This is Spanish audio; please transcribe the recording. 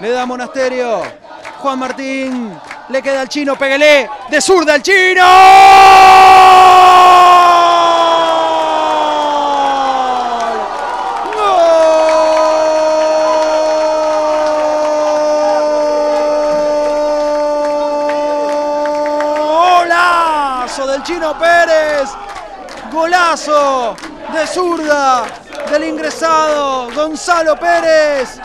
Le da Monasterio. Juan Martín. Le queda al chino. Pégale. De zurda al chino. Golazo del Chino Pérez. Golazo de zurda del ingresado Gonzalo Pérez.